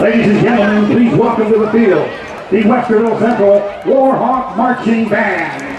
Ladies and gentlemen, please welcome to the field the Westerville Central Warhawk Marching Band.